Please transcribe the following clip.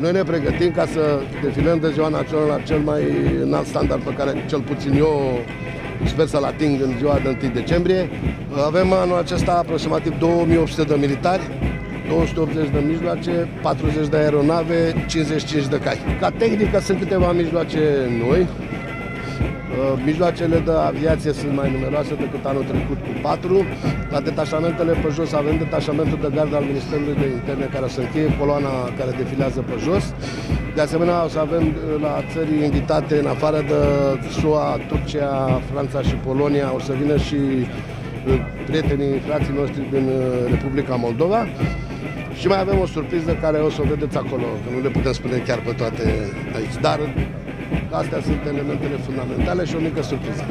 noi ne pregătim ca să defilăm de ziua națională la cel mai înalt standard pe care cel puțin eu sper să-l ating în ziua de 1 decembrie. Avem anul acesta aproximativ 2800 de militari, 280 de mijloace, 40 de aeronave, 55 de cai. Ca tehnică sunt câteva mijloace noi, Uh, mijloacele de aviație sunt mai numeroase decât anul trecut cu patru. La detașamentele pe jos avem detașamentul de gardă al Ministerului de Interne care o să încheie coloana care defilează pe jos. De asemenea, o să avem uh, la țări invitate, în afară de SUA, Turcia, Franța și Polonia, o să vină și uh, prietenii, frații noștri din Republica Moldova. Și mai avem o surpriză care o să o vedeți acolo, că nu le putem spune chiar pe toate aici. Dar Astea sunt elementele fundamentale și o mică surpriză.